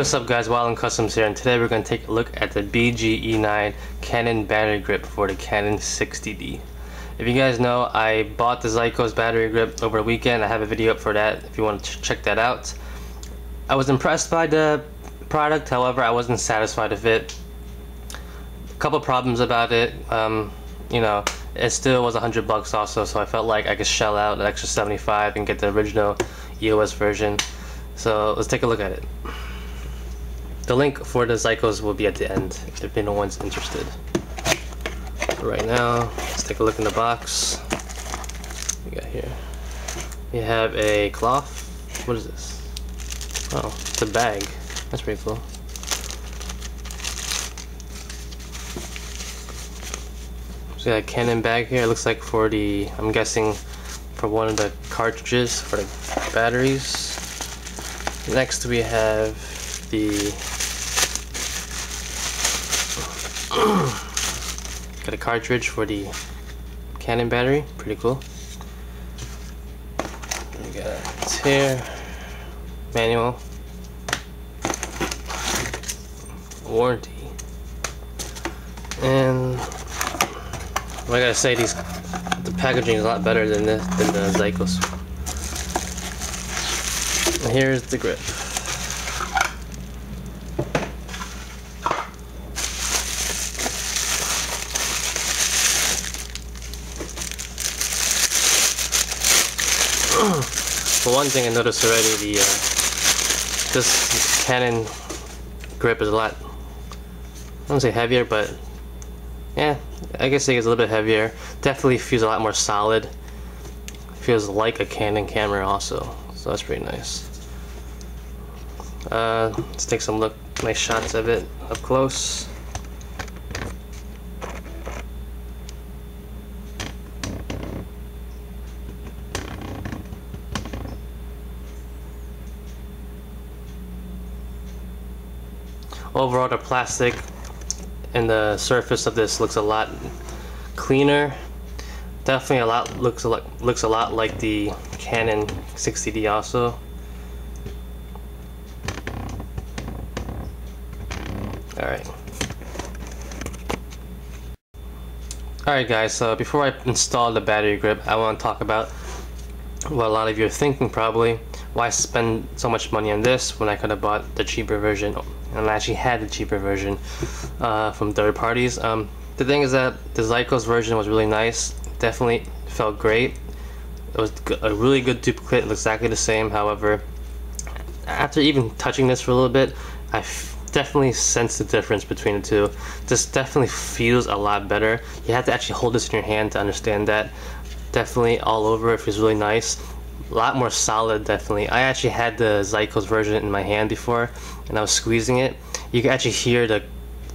what's up guys, Wild Customs here and today we're going to take a look at the BGE9 Canon battery grip for the Canon 60D. If you guys know, I bought the Zeikos battery grip over the weekend. I have a video up for that if you want to ch check that out. I was impressed by the product, however I wasn't satisfied with it. A couple problems about it, um, you know, it still was 100 bucks also so I felt like I could shell out an extra 75 and get the original EOS version. So let's take a look at it. The link for the Zeikos will be at the end if anyone's interested. right now, let's take a look in the box. We got here. We have a cloth. What is this? Oh, it's a bag. That's pretty cool. So got a Canon bag here. It looks like for the, I'm guessing, for one of the cartridges for the batteries. Next we have the got a cartridge for the Canon battery, pretty cool. We got a tear manual, warranty, and I gotta say these the packaging is a lot better than the than the Zeikos. And here's the grip. For one thing I noticed already, the uh, this Canon grip is a lot, I don't say heavier, but yeah, I guess it is a little bit heavier. Definitely feels a lot more solid. Feels like a Canon camera also, so that's pretty nice. Uh, let's take some look, nice shots of it up close. Overall, the plastic and the surface of this looks a lot cleaner. Definitely a lot looks a lot looks a lot like the Canon 60D also. Alright. Alright guys, so before I install the battery grip, I want to talk about what a lot of you are thinking probably. Why spend so much money on this when I could have bought the cheaper version and I actually had the cheaper version uh, from third parties. Um, the thing is that the Zeikos version was really nice. Definitely felt great. It was a really good duplicate. Exactly the same. However, after even touching this for a little bit, I definitely sense the difference between the two. This definitely feels a lot better. You have to actually hold this in your hand to understand that. Definitely all over it feels really nice a lot more solid definitely. I actually had the Zeikos version in my hand before and I was squeezing it. You can actually hear the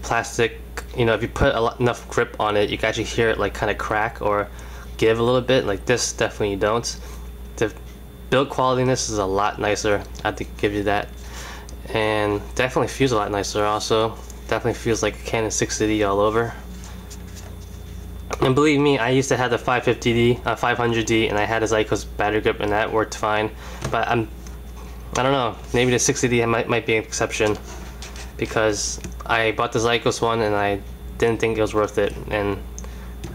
plastic you know if you put lot, enough grip on it you can actually hear it like kind of crack or give a little bit. Like this definitely you don't. The build quality in this is a lot nicer. I have to give you that. And definitely feels a lot nicer also. Definitely feels like a Canon 60D all over and believe me, I used to have the 550D, uh, 500D, and I had a Zeikos battery grip, and that worked fine. But I'm, I don't know, maybe the 60D might, might be an exception, because I bought the Zeikos one, and I didn't think it was worth it, and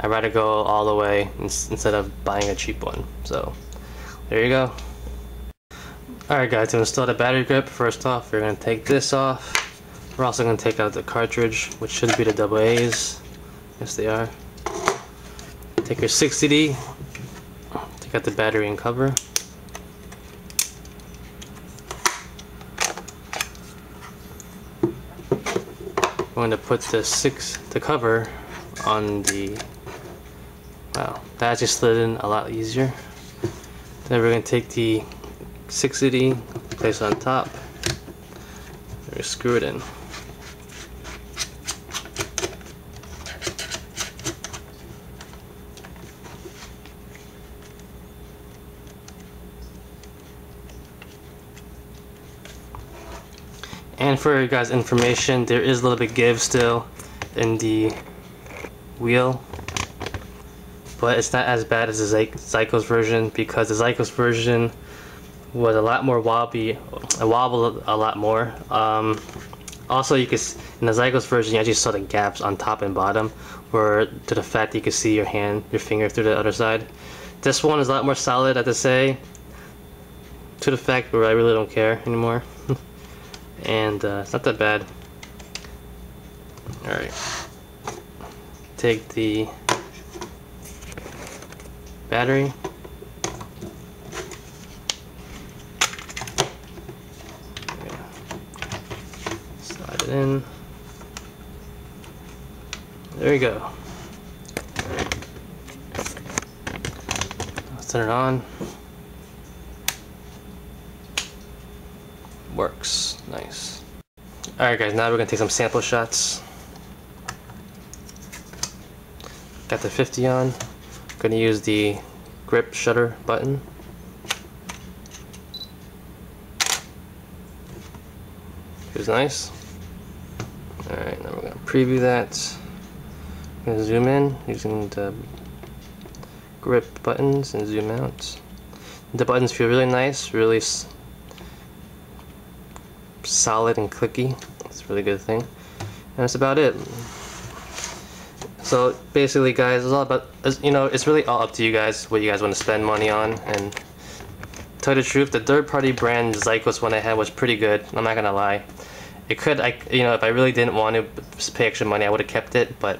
I'd rather go all the way instead of buying a cheap one. So, there you go. Alright guys, to install the battery grip, first off, we're going to take this off. We're also going to take out the cartridge, which should be the double A's. Yes, they are. Take your 60D, take out the battery and cover. I'm going to put the six the cover on the wow that just slid in a lot easier. Then we're going to take the 60D, place it on top, and screw it in. And for your guys' information, there is a little bit give still in the wheel. But it's not as bad as the Zeikos version because the Zeikos version was a lot more wobbly, I wobbled a lot more. Um, also, you could in the Zeikos version, you actually saw the gaps on top and bottom, where to the fact that you could see your hand, your finger through the other side. This one is a lot more solid, I have to say, to the fact where I really don't care anymore. And uh, it's not that bad. Alright. Take the battery. Slide it in. There you go. Let's turn it on. Works. Nice. Alright guys, now we're to take some sample shots. Got the 50 on. Going to use the grip shutter button. Feels nice. Alright, now we're to preview that. I'm to zoom in using the grip buttons and zoom out. The buttons feel really nice, really solid and clicky. It's a really good thing. And that's about it. So basically guys, it's all about, you know, it's really all up to you guys what you guys want to spend money on. And tell you the truth, the third party brand Zeikos one I had was pretty good. I'm not gonna lie. It could, I, you know, if I really didn't want to pay extra money, I would have kept it. But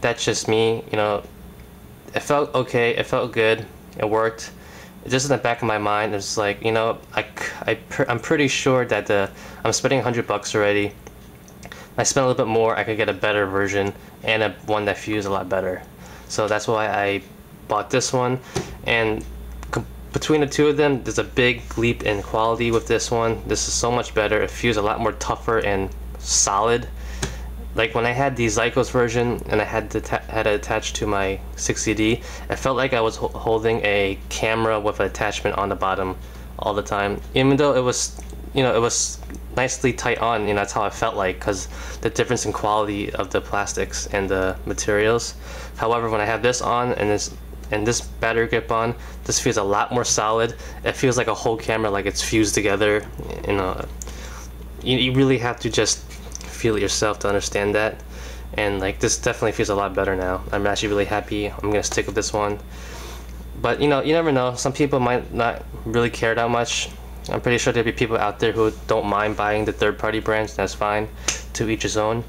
that's just me, you know. It felt okay, it felt good, it worked just in the back of my mind, it's like you know, I, I I'm pretty sure that the I'm spending 100 bucks already. I spend a little bit more, I could get a better version and a one that feels a lot better. So that's why I bought this one. And between the two of them, there's a big leap in quality with this one. This is so much better. It feels a lot more tougher and solid like when I had the Zeikos version and I had to had it attached to my 60D, it felt like I was ho holding a camera with an attachment on the bottom all the time. Even though it was, you know, it was nicely tight on, you know, that's how I felt like because the difference in quality of the plastics and the materials. However, when I have this on and this and this battery grip on, this feels a lot more solid. It feels like a whole camera, like it's fused together. You know, you, you really have to just feel it yourself to understand that. And like this definitely feels a lot better now. I'm actually really happy. I'm gonna stick with this one. But you know, you never know. Some people might not really care that much. I'm pretty sure there'll be people out there who don't mind buying the third-party brands. That's fine. To each his own.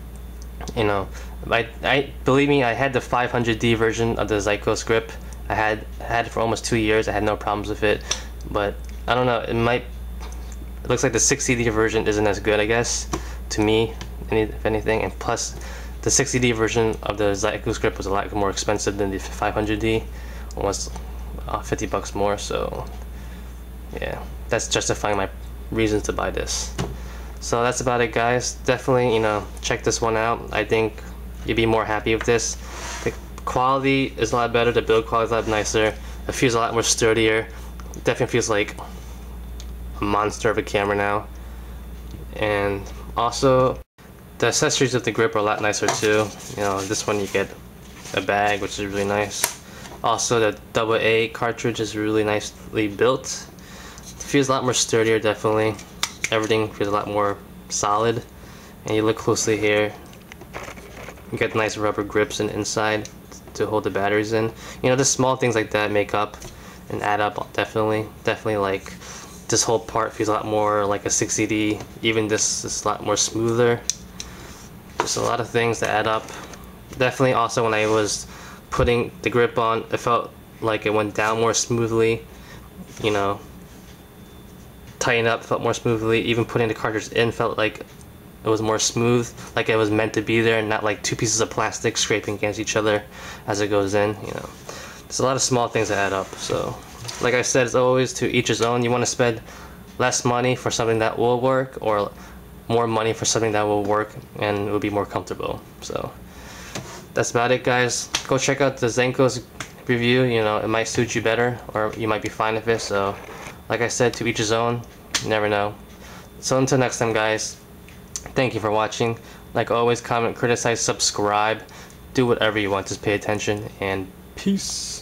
You know, I, I believe me, I had the 500D version of the Zeikos grip. I had had it for almost two years. I had no problems with it, but I don't know. It might. It looks like the 60D version isn't as good, I guess, to me if anything. And plus, the 60D version of the Zeikos grip was a lot more expensive than the 500D, almost uh, 50 bucks more. So, yeah, that's justifying my reasons to buy this. So that's about it, guys. Definitely, you know, check this one out. I think you'd be more happy with this. The quality is a lot better. The build quality is a lot nicer. It feels a lot more sturdier. It definitely feels like a monster of a camera now. And also, the accessories of the grip are a lot nicer too. You know, this one you get a bag, which is really nice. Also, the double A cartridge is really nicely built. It feels a lot more sturdier, definitely. Everything feels a lot more solid. And you look closely here, you get nice rubber grips in inside to hold the batteries in. You know, just small things like that make up and add up, definitely. Definitely like this whole part feels a lot more like a 60D. Even this is a lot more smoother. Just a lot of things that add up. Definitely also when I was putting the grip on, it felt like it went down more smoothly. You know, tighten up felt more smoothly. Even putting the cartridge in felt like it was more smooth, like it was meant to be there, and not like two pieces of plastic scraping against each other as it goes in. You know, there's a lot of small things that add up. So, like I said, it's always to each his own. You want to spend less money for something that will work, or more money for something that will work and will be more comfortable. So that's about it guys. Go check out the Zeikos review, you know, it might suit you better or you might be fine with it. So like I said, to each his own, never know. So until next time guys, thank you for watching. Like always, comment, criticize, subscribe, do whatever you want, just pay attention and peace.